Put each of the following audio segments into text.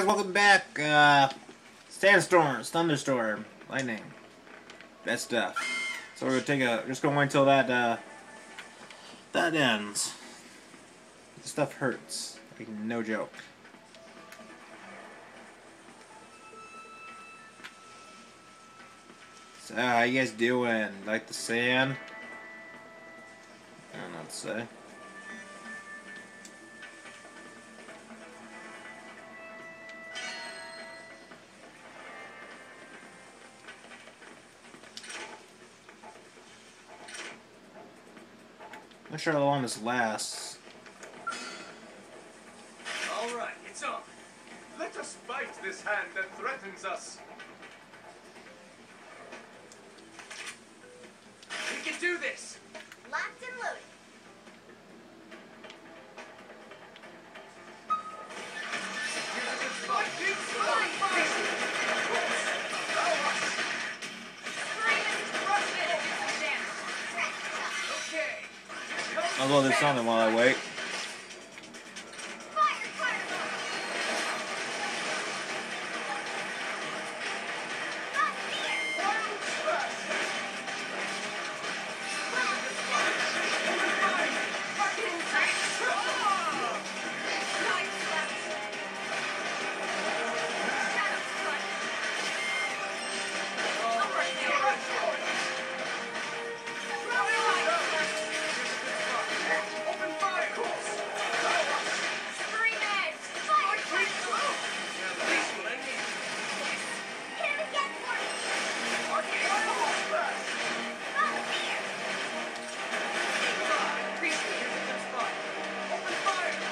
guys, welcome back. Uh, sandstorms, thunderstorm, lightning, that stuff. So we're gonna take a, just gonna wait until that uh, that ends. This stuff hurts, like no joke. So how you guys doing? Like the sand? I don't know what to say. Not sure how long this lasts. All right, it's on. Let us fight this hand that threatens us. This on while I wait.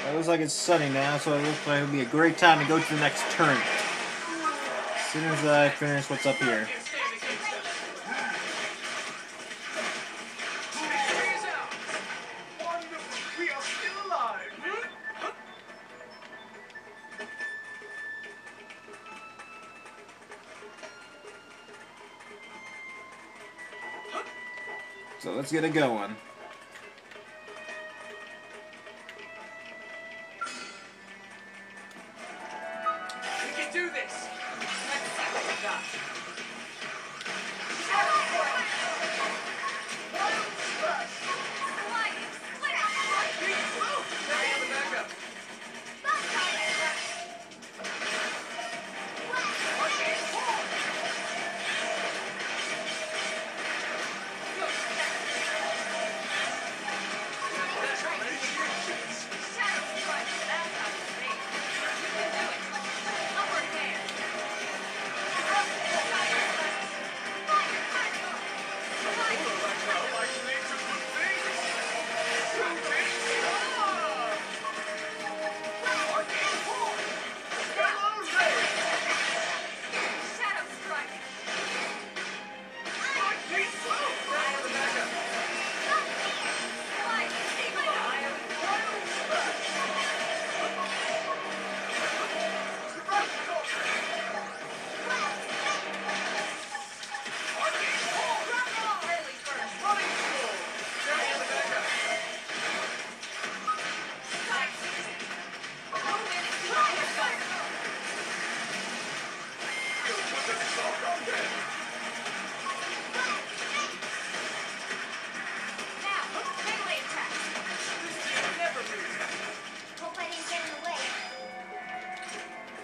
It looks like it's sunny now, so it looks like it'll be a great time to go to the next turn. As soon as I finish what's up here. So let's get it going.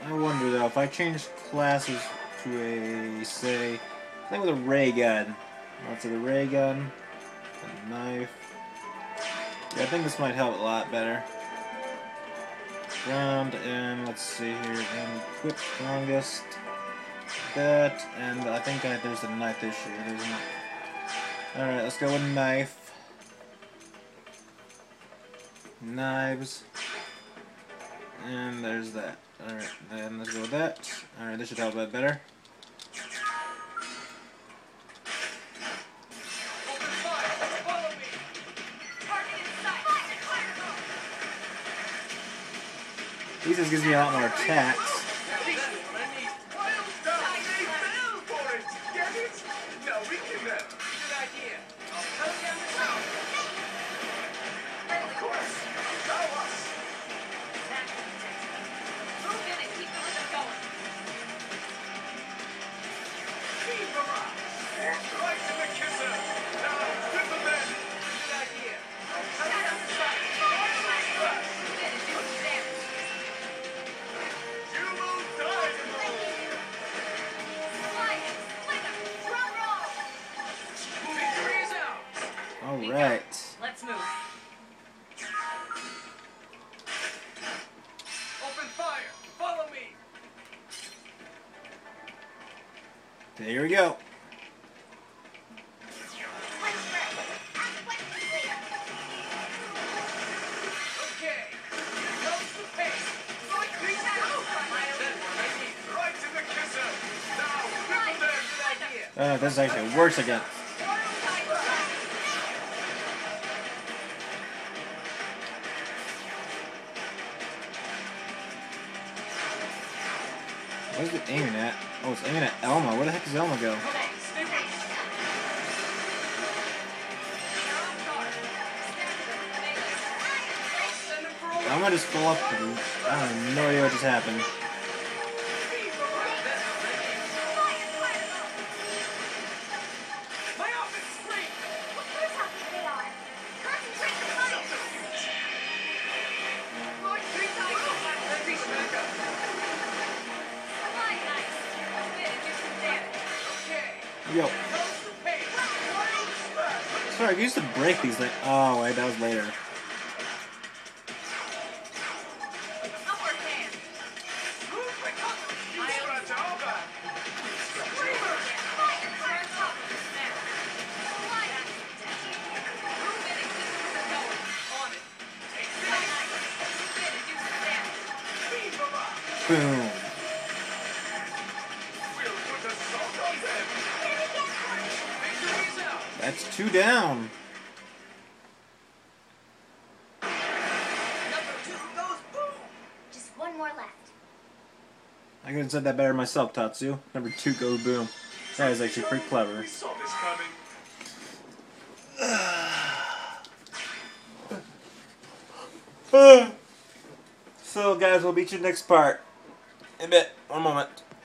I wonder though, if I change classes to a, say, thing with a ray gun. Lots of the ray gun, a knife. Yeah, I think this might help a lot better. Ground and let's see here, and equip strongest. That and I think there's a knife issue. There's a knife. All right, let's go with knife. Knives. And there's that. Alright, then let's go with that. Alright, this should help that better. This gives me a lot more attacks. Bend. we go. Uh, this is actually works again. What is it aiming at? Oh, it's aiming at Elma. Where the heck does Elma go? Come on, stay with us. Send him for a Elma just the roof. I have no idea what just happened. Yo. Sorry, I used to break these like Oh, wait, that was later. Move That's two down. Number two goes boom. Just one more left. I could have said that better myself, Tatsu. Number two goes boom. That is actually pretty clever. We saw coming. so, guys, we'll beat you next part. In a bit. One moment.